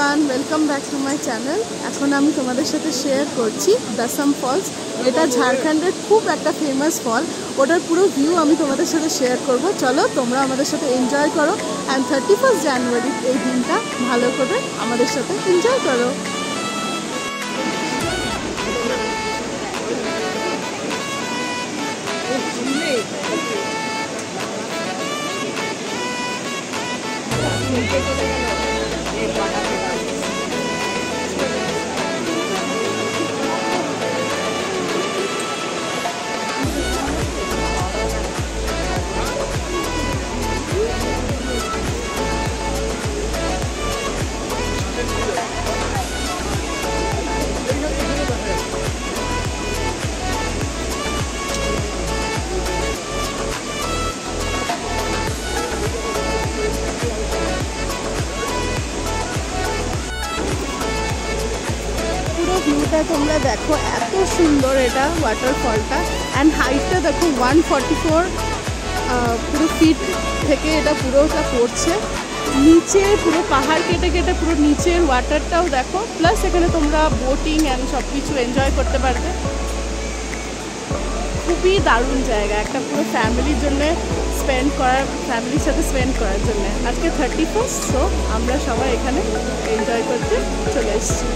Everyone welcome back to my channel এখন আমি তোমাদের সাথে শেয়ার করছি দাসাম ফলস এটা ঝাড়খণ্ডের খুব একটা ফেমাস ফল ওটার পুরো ভিউ আমি তোমাদের সাথে শেয়ার করব। চলো তোমরা আমাদের সাথে এনজয় করো। অ্যান্ড থার্টি ফার্স্ট জানুয়ারি এই দিনটা ভালো করে আমাদের সাথে এনজয় করো। এটা তোমরা দেখো এত সুন্দর এটা ওয়াটারফলটা অ্যান্ড হাইটটা দেখো ওয়ান ফর্টি ফোর পুরো ফিট থেকে এটা পুরোটা পড়ছে। নিচে পুরো পাহাড় কেটে কেটে পুরো নিচের ওয়াটারটাও দেখো। প্লাস এখানে তোমরা বোটিং অ্যান্ড সব কিছু এনজয় করতে পারবে। খুবই দারুণ জায়গা, একটা পুরো ফ্যামিলির জন্য স্পেন্ড করার ফ্যামিলির সাথে স্পেন্ড করার জন্য। আজকে থার্টি ফার্স্ট সো আমরা সবাই এখানে এনজয় করতে চলে এসেছি।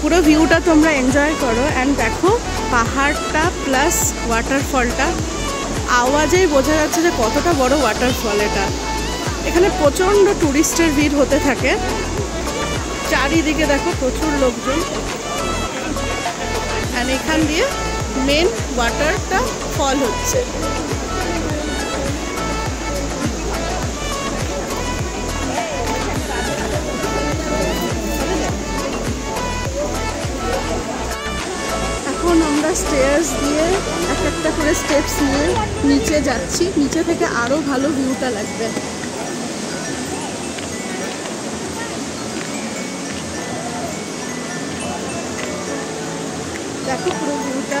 পুরো ভিউটা তোমরা এনজয় করো। অ্যান্ড দেখো, পাহাড়টা প্লাস ওয়াটারফলটা আওয়াজেই বোঝা যাচ্ছে যে কতটা বড় ওয়াটারফল এটা। এখানে প্রচণ্ড ট্যুরিস্টের ভিড় হতে থাকে। চারিদিকে দেখো প্রচুর লোকজন। অ্যান্ড এখান দিয়ে মেন ওয়াটারটা ফল হচ্ছে। স্টেয়ার্স দিয়ে, এক একটা করে স্টেপস নিয়ে নিচে যাচ্ছি। নিচে থেকে আরও ভালো ভিউটা লাগবে। দেখো পুরো ভিউটা